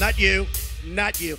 Not you. Not you.